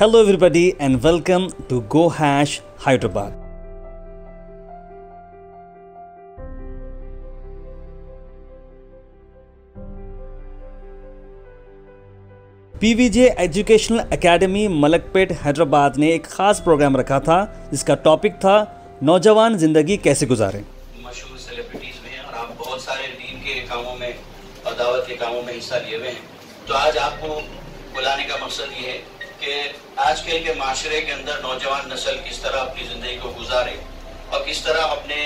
Hello, everybody, and welcome to Go Hash Hyderabad. PVJ educational academy Malakpet Hyderabad ने एक ख़ास programme रखा था जिसका टॉपिक था नौजवान ज़िंदगी कैसे गुजारें मशहूर सेलिब्रिटीज में और आप बहुत सारे दीन के कामों में और दावत के कामों में हिस्सा लिए हुए हैं तो आज आपको बुलाने का मकसद ये है कि आजकल के माशरे के अंदर नौजवान नस्ल किस तरह अपनी ज़िंदगी को गुजारे और किस तरह अपने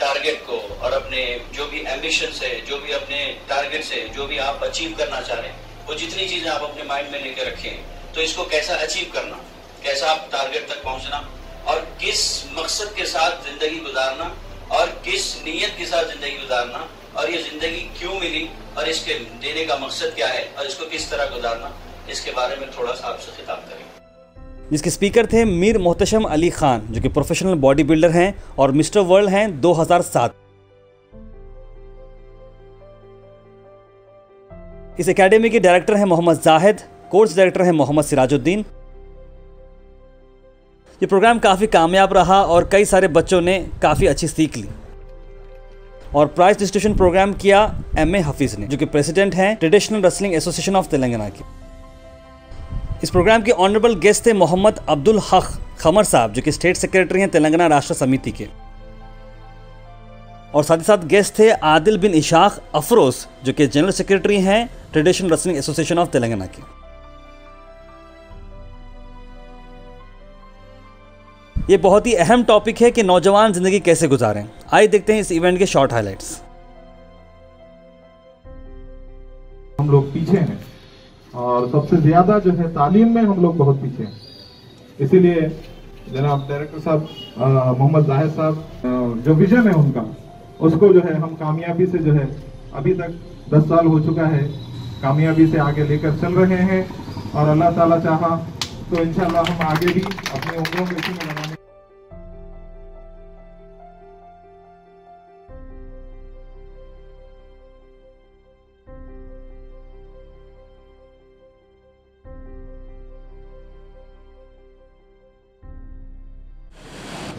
टारगेट को और अपने जो भी एम्बिशन है, जो भी अपने टारगेट है, जो भी आप अचीव करना चाह रहे हैं, वो जितनी चीज़ें आप अपने माइंड में लेकर रखें तो इसको कैसा अचीव करना, कैसा आप टारगेट तक पहुँचना और किस मकसद के साथ ज़िंदगी गुजारना और किस नीयत के साथ ज़िंदगी गुजारना और ये ज़िंदगी क्यों मिली और इसके देने का मकसद क्या है और इसको किस तरह गुजारना, इसके बारे में थोड़ा सा आपसे खिताब करें जिसके स्पीकर थे मीर मोहतशम अली खान, जो कि प्रोफेशनल बॉडी बिल्डर हैं और मिस्टर वर्ल्ड हैं 2007 इस एकेडमी के डायरेक्टर हैं मोहम्मद जाहिद कोर्स डायरेक्टर हैं मोहम्मद सिराजुद्दीन। ये प्रोग्राम काफ़ी कामयाब रहा और कई सारे बच्चों ने काफ़ी अच्छी सीख ली। और प्राइज डिस्ट्रीब्यूशन प्रोग्राम किया एम ए हफीज़ ने, जो कि प्रेसिडेंट हैं traditional wrestling association of Telangana की। इस प्रोग्राम के ऑनरेबल गेस्ट थे मोहम्मद अब्दुल हक खमर साहब, जो कि स्टेट सेक्रेटरी हैं तेलंगाना राष्ट्र समिति के। और साथ ही साथ गेस्ट थे आदिल बिन इशाक अफरोज, जो कि जनरल सेक्रेटरी हैं traditional wrestling association of Telangana की। ये बहुत ही अहम टॉपिक है कि नौजवान ज़िंदगी कैसे गुजारें। आइए देखते हैं इस इवेंट के शॉर्ट हाइलाइट्स। हम लोग पीछे हैं। और सबसे ज़्यादा जो है तालीम में हम लोग बहुत पीछे हैं। इसीलिए जनाब डायरेक्टर साहब मोहम्मद ज़ाहिर साहब जो विजन है उनका, उसको जो है हम कामयाबी से जो है अभी तक दस साल हो चुका है। कामयाबी से आगे लेकर चल रहे हैं और अल्लाह ताला चाहा तो इंशाल्लाह हम आगे भी अपनी उम्रों में में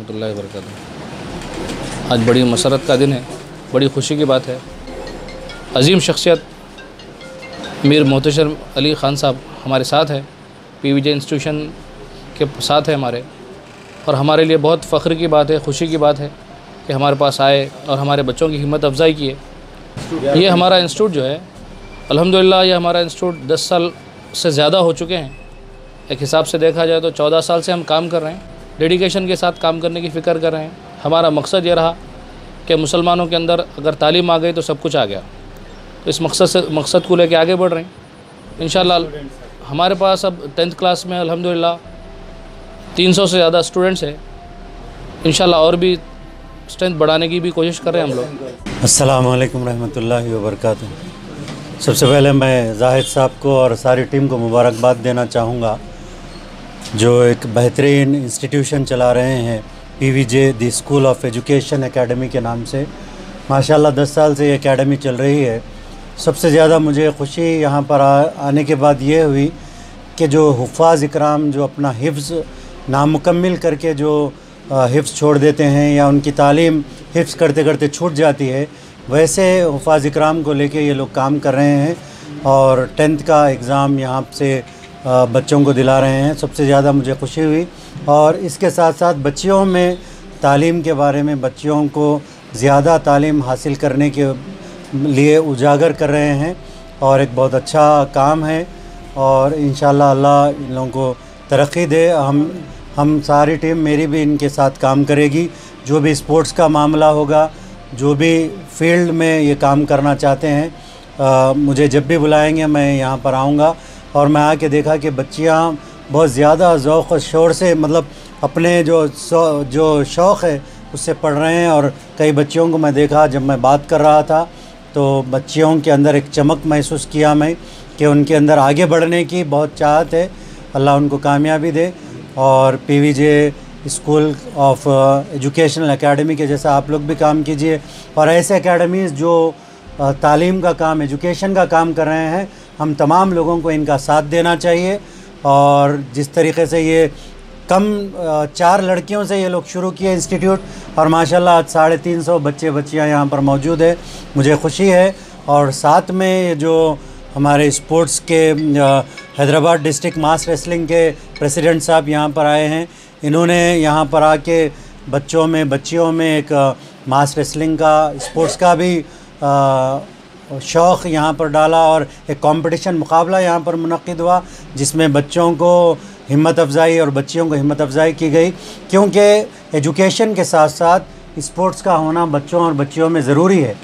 लगाने वरक आज बड़ी मसरत का दिन है, बड़ी खुशी की बात है। अजीम शख्सियत मीर मोहतशर अली ख़ान साहब हमारे साथ हैं पी वी जे इंस्टीट्यूशन के साथ हैं हमारे। और हमारे लिए बहुत फ़ख्र की बात है, खुशी की बात है कि हमारे पास आए और हमारे बच्चों की हिम्मत अफजाई की है। ये हमारा इंस्टीट्यूट जो है, अल्हम्दुलिल्लाह ये हमारा इंस्टीट्यूट दस साल से ज़्यादा हो चुके हैं। एक हिसाब से देखा जाए तो चौदह साल से हम काम कर रहे हैं। डेडिकेशन के साथ काम करने की फ़िक्र कर रहे हैं। हमारा मकसद ये रहा कि मुसलमानों के अंदर अगर तालीम आ गई तो सब कुछ आ गया। तो इस मकसद से, मकसद को लेकर आगे बढ़ रहे हैं। इन हमारे पास अब टेंथ क्लास में अल्हम्दुलिल्लाह 300 से ज़्यादा स्टूडेंट्स हैं। इन और भी स्ट्रेंथ बढ़ाने की भी कोशिश कर रहे हैं हम लोग। असलकम रहमतुल्लाहि व बरकातुहू सबसे पहले मैं जाहिद साहब को और सारी टीम को मुबारकबाद देना चाहूँगा। जो एक बेहतरीन इंस्टीट्यूशन चला रहे हैं P V J the school of education academy के नाम से। माशाल्लाह दस साल से ये एकेडमी चल रही है। सबसे ज़्यादा मुझे खुशी यहाँ पर आ, आने के बाद ये हुई कि जो हफाज इकराम जो अपना हिफ्ज़ नामुकम्मल करके जो हिफ्ज़ छोड़ देते हैं या उनकी तालीम हिफ्ज़ करते करते छूट जाती है वैसे हफाज इकराम को लेके ये लोग काम कर रहे हैं। और टेंथ का एग्ज़ाम यहाँ से बच्चों को दिला रहे हैं। सबसे ज़्यादा मुझे खुशी हुई और इसके साथ साथ बच्चियों में तालीम के बारे में बच्चियों को ज़्यादा तालीम हासिल करने के लिए उजागर कर रहे हैं और एक बहुत अच्छा काम है और इन अल्लाह इन लोगों को तरक्की दे। हम हम सारी टीम मेरी भी इनके साथ काम करेगी। जो भी स्पोर्ट्स का मामला होगा जो भी फ़ील्ड में ये काम करना चाहते हैं आ, मुझे जब भी बुलाएँगे मैं यहाँ पर आऊँगा। और मैं आके देखा कि बच्चियाँ बहुत ज़्यादा ज़ौक़ शोर से मतलब अपने जो जो शौक़ है, उससे पढ़ रहे हैं और कई बच्चियों को मैं देखा जब मैं बात कर रहा था। तो बच्चियों के अंदर एक चमक महसूस किया मैं कि उनके अंदर आगे बढ़ने की बहुत चाहत है। अल्लाह उनको कामयाबी दे और P V J school of educational academy के जैसा आप लोग भी काम कीजिए। और ऐसे एकेडमीज़ जो तालीम का काम, एजुकेशन का काम कर रहे हैं हम तमाम लोगों को इनका साथ देना चाहिए और जिस तरीके से ये कम चार लड़कियों से ये लोग शुरू किए इंस्टीट्यूट, और माशाल्लाह आज साढ़े तीन सौ बच्चे बच्चियाँ यहाँ पर मौजूद है। मुझे खुशी है और साथ में ये जो हमारे स्पोर्ट्स के हैदराबाद डिस्ट्रिक्ट मास रेसलिंग के प्रेसिडेंट साहब यहाँ पर आए हैं। इन्होंने यहाँ पर आके बच्चों में, बच्चियों में एक मास रेसलिंग का, स्पोर्ट्स का भी शौक़ यहाँ पर डाला और एक कंपटीशन मुकाबला यहाँ पर मुनद हुआ, जिसमें बच्चों को हिम्मत अफजाई और बच्चियों को हिम्मत अफजाई की गई। क्योंकि एजुकेशन के साथ साथ स्पोर्ट्स का होना बच्चों और बच्चियों में ज़रूरी है।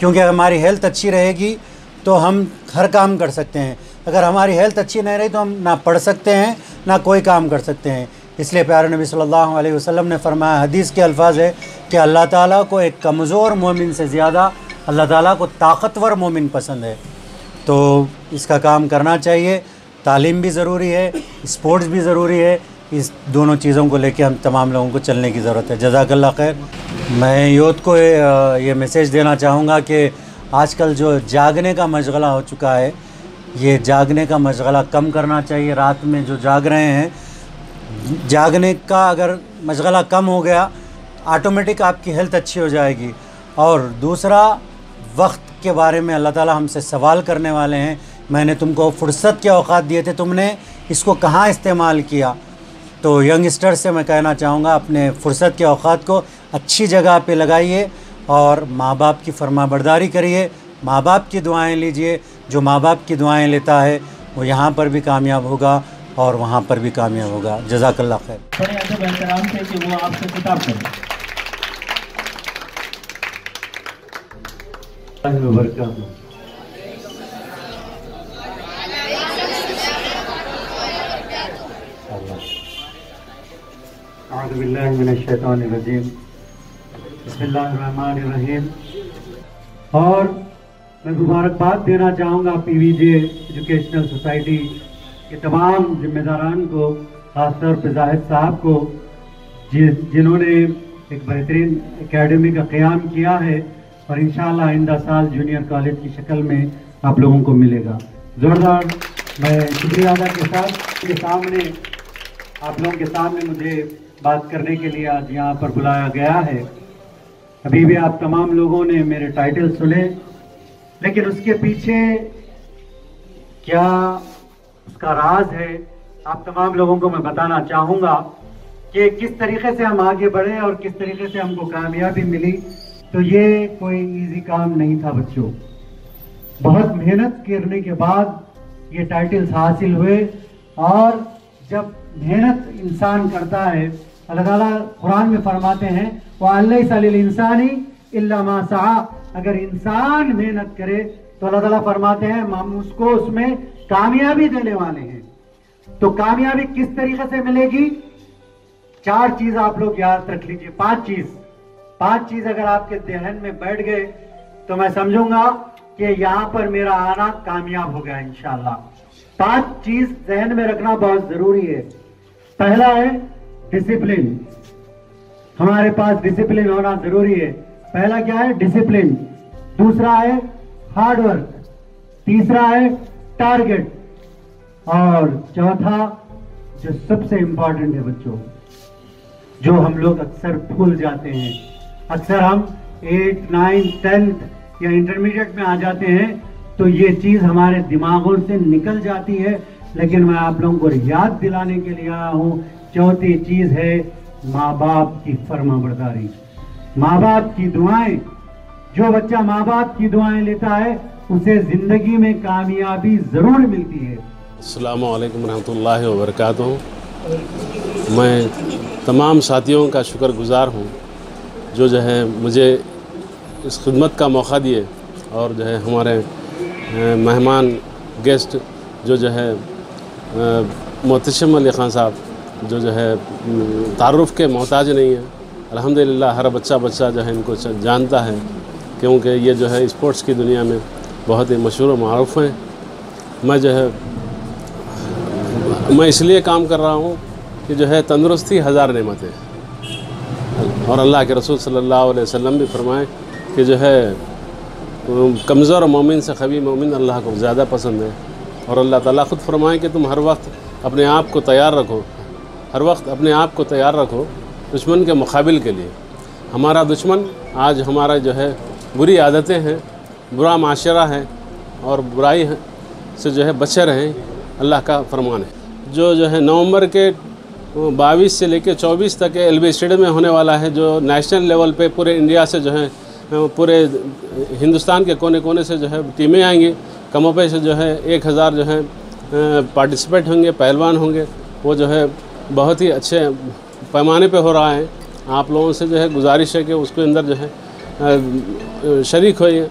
क्योंकि अगर हमारी हेल्थ अच्छी रहेगी तो हम हर काम कर सकते हैं। अगर हमारी हेल्थ अच्छी नहीं रही तो हम ना पढ़ सकते हैं, ना कोई काम कर सकते हैं। इसलिए प्यारे नबी सल्लल्लाहु अलैहि वसल्लम ने फरमाया, हदीस के अल्फाज है कि अल्लाह ताला को एक कमज़ोर मोमिन से ज़्यादा अल्लाह ताला को ताकतवर मोमिन पसंद है। तो इसका काम करना चाहिए। तालीम भी ज़रूरी है, स्पोर्ट्स भी ज़रूरी है। इस दोनों चीज़ों को लेके हम तमाम लोगों को चलने की ज़रूरत है। जजाकल्ला खैर। मैं यूथ को ये मैसेज देना चाहूँगा कि आजकल जो जागने का मशगला हो चुका है, ये जागने का मशगला कम करना चाहिए। रात में जो जाग रहे हैं, जागने का अगर मशगला कम हो गया ऑटोमेटिक आपकी हेल्थ अच्छी हो जाएगी। और दूसरा वक्त के बारे में अल्लाह ताला हमसे सवाल करने वाले हैं। मैंने तुमको फुर्सत के औकात दिए थे, तुमने इसको कहाँ इस्तेमाल किया? तो यंगस्टर से मैं कहना चाहूँगा, अपने फुर्सत के औकात को अच्छी जगह पे लगाइए और माँ बाप की फर्मा बरदारी करिए। माँ बाप की दुआएँ लीजिए। जो माँ बाप की दुआएँ लेता है, वो यहाँ पर भी कामयाब होगा और वहाँ पर भी कामयाब होगा। जजाकल्ला खैर। बड़े अदब एहतराम से कि वो आपसे खिताब करें। और मैं मुबारकबाद देना चाहूँगा पीवीजे एजुकेशनल सोसाइटी के तमाम जिम्मेदारान को खासतौर पर जाहिद साहब को जि, जिन्होंने एक बेहतरीन एकेडमी का क़्याम किया है। और इन आइंदा साल जूनियर कॉलेज की शक्ल में आप लोगों को मिलेगा। ज़ोरदार, मैं शुक्रिया अदा के साथ। के सामने, आप लोगों के सामने मुझे बात करने के लिए आज यहाँ पर बुलाया गया है। अभी भी आप तमाम लोगों ने मेरे टाइटल सुने, लेकिन उसके पीछे क्या उसका राज है, आप तमाम लोगों को मैं बताना चाहूँगा कि किस तरीके से हम आगे बढ़े और किस तरीके से हमको कामयाबी मिली। तो ये कोई इजी काम नहीं था बच्चों। बहुत मेहनत करने के बाद ये टाइटल्स हासिल हुए और जब मेहनत इंसान करता है, अल्लाह ताला कुरान में फरमाते हैं वो इंसानी अगर इंसान मेहनत करे तो अल्लाह ताला फरमाते हैं हम उसको उसमें कामयाबी देने वाले हैं। तो कामयाबी किस तरीके से मिलेगी? चार चीज़ आप लोग याद रख लीजिए, पाँच चीज़। पाँच चीज़ अगर आपके दहन में बैठ गए तो मैं समझूँगा कि यहाँ पर मेरा आना कामयाब हो गया, इंशाल्लाह। पाँच चीज़ जहन में रखना बहुत ज़रूरी है। पहला है डिसिप्लिन हमारे पास डिसिप्लिन होना ज़रूरी है। पहला क्या है? डिसिप्लिन दूसरा है हार्डवर्क तीसरा है टारगेट और चौथा, जो सबसे इंपॉर्टेंट है बच्चों, जो हम लोग अक्सर भूल जाते हैं। अक्सर हम एट नाइन टेंथ या इंटरमीडिएट में आ जाते हैं तो ये चीज़ हमारे दिमागों से निकल जाती है। लेकिन मैं आप लोगों को याद दिलाने के लिए आया हूँ, चौथी चीज़ है माँ बाप की फर्मा बरदारी माँ बाप की दुआएँ, जो बच्चा माँ बाप की दुआएँ लेता है, उसे ज़िंदगी में कामयाबी ज़रूर मिलती है। अल्लाम रहमतुल्लाहि व मैं तमाम साथियों का शुक्रगुजार हूँ जो जो है मुझे इस खिदमत का मौका दिए और जो है हमारे मेहमान, गेस्ट जो जो है मोहतशम अली ख़ान साहब जो जो है तारुफ़ के मोहताज नहीं है। अल्हम्दुलिल्लाह हर बच्चा बच्चा जो है इनको जानता है, क्योंकि ये जो है स्पोर्ट्स की दुनिया में बहुत ही मशहूर मरूफ हैं। मैं जो है, मैं इसलिए काम कर रहा हूँ कि जो है तंदुरुस्ती हज़ार नेमत और अल्लाह के रसूल सल्लल्लाहु अलैहि वसल्लम भी फरमाएँ कि जो है कमज़ोर मोमिन से खबी मोमिन अल्लाह को ज़्यादा पसंद है। और अल्लाह ताला ख़ुद फरमाएँ कि तुम हर वक्त अपने आप को तैयार रखो। हर वक्त अपने आप को तैयार रखो दुश्मन के मुकाबिल के लिए। हमारा दुश्मन आज हमारा जो है, बुरी आदतें हैं, बुरा माशरा है और बुराई से जो है बचे रहें। अल्लाह का फरमान है। जो जो है नवंबर के बाईस से लेकर चौबीस तक एल स्टेडियम में होने वाला है, जो नेशनल लेवल पे पूरे इंडिया से जो है पूरे हिंदुस्तान के कोने कोने से जो है, टीमें आएँगी। कमोपे से जो है, एक हज़ार जो है पार्टिसिपेट होंगे, पहलवान होंगे। वो जो है, बहुत ही अच्छे पैमाने पे हो रहा है। आप लोगों से जो है, गुजारिश है कि उसके अंदर जो है शरीक होइए